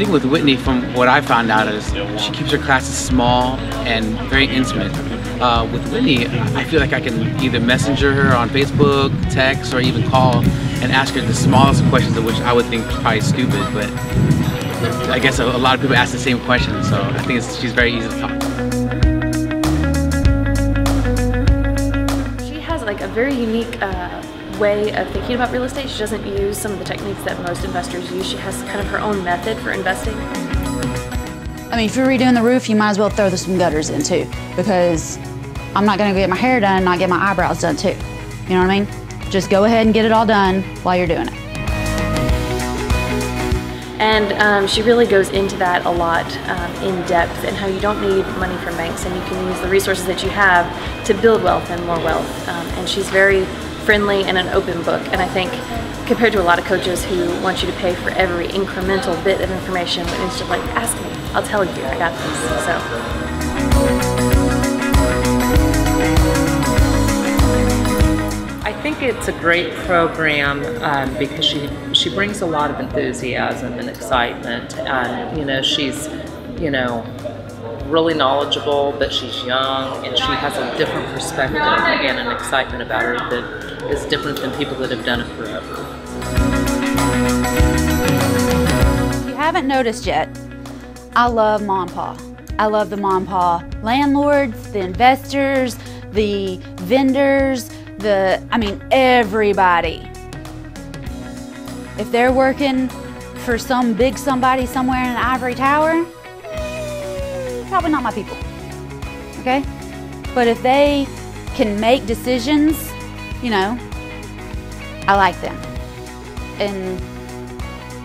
thing with Whitney, from what I found out, is she keeps her classes small and very intimate. Uh, with Whitney, I feel like I can either messenger her on Facebook, text, or even call and ask her the smallest questions of which I would think probably stupid, but I guess a, lot of people ask the same question, so I think she's very easy to talk to. She has like a very unique uh, way of thinking about real estate. She doesn't use some of the techniques that most investors use. She has kind of her own method for investing. I mean, if you're redoing the roof, you might as well throw some gutters in too, because I'm not gonna get my hair done and not get my eyebrows done too. You know what I mean? Just go ahead and get it all done while you're doing it. And um, she really goes into that a lot um, in depth and how you don't need money from banks and you can use the resources that you have to build wealth and more wealth. Um, and she's very friendly and an open book. And I think compared to a lot of coaches who want you to pay for every incremental bit of information, it's just like, ask me, I'll tell you, I got this. So. I think it's a great program um, because she she brings a lot of enthusiasm and excitement. And you know, she's you know really knowledgeable, but she's young and she has a different perspective and an excitement about her that is different than people that have done it forever. If you haven't noticed yet, I love Mom Pa. I love the Mom Pa landlords, the investors, the vendors, the, I mean, everybody. If they're working for some big somebody somewhere in an ivory tower, probably not my people. Okay? But if they can make decisions, you know, I like them. And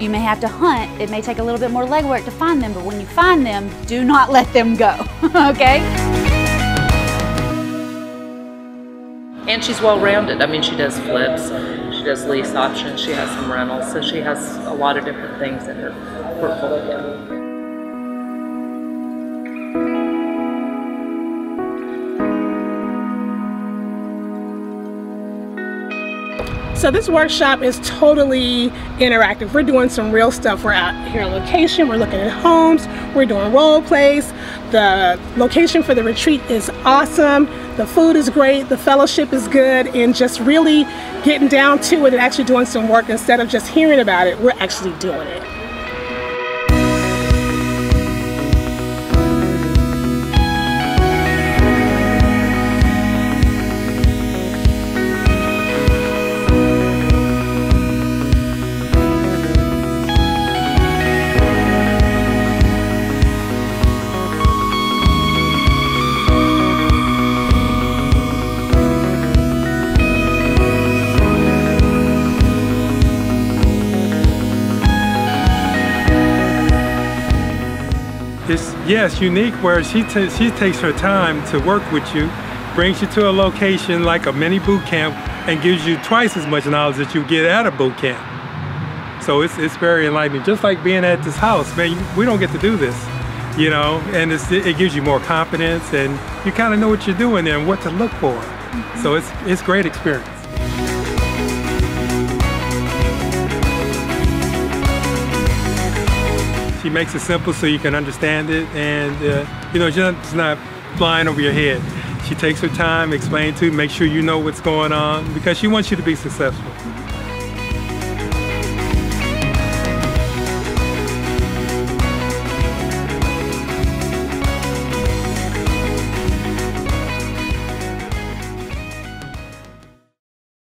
you may have to hunt. It may take a little bit more legwork to find them, but when you find them, do not let them go. okay? And she's well rounded. I mean, she does flips, she does lease options, she has some rentals, so she has a lot of different things in her portfolio. So this workshop is totally interactive. We're doing some real stuff. We're out here on location. We're looking at homes. We're doing role plays. The location for the retreat is awesome. The food is great. The fellowship is good. And just really getting down to it and actually doing some work instead of just hearing about it, we're actually doing it. It's yes unique where she she takes her time to work with you brings you to a location like a mini boot camp and gives you twice as much knowledge that you get at a boot camp. So it's it's very enlightening. Just like being at this house man we don't get to do this you know and it gives you more confidence and you kind of know what you're doing and what to look for. Mm -hmm. so it's it's great experience She makes it simple so you can understand it and uh, you know, it's not flying over your head. She takes her time, explains to make sure you know what's going on because she wants you to be successful.